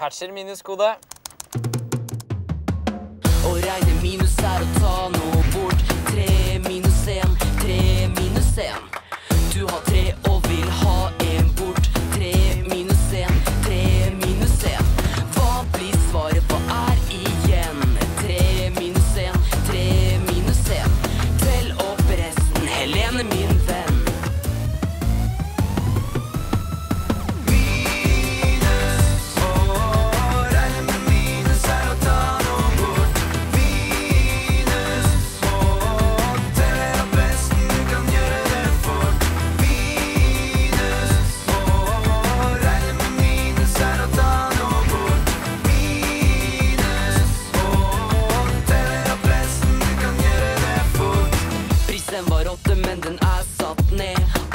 Patcher minuskode. Å regne minus Den var råtte, men den er satt ned.